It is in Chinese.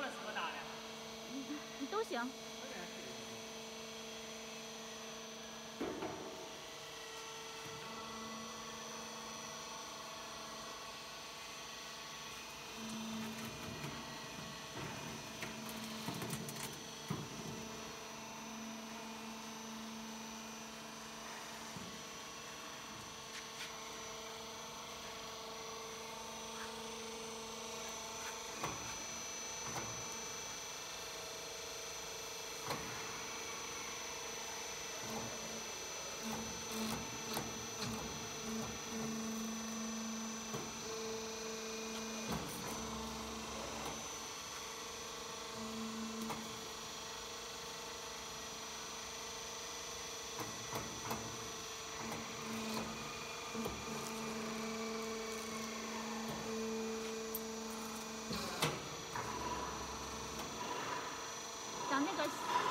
小的适合大的？都行。那个。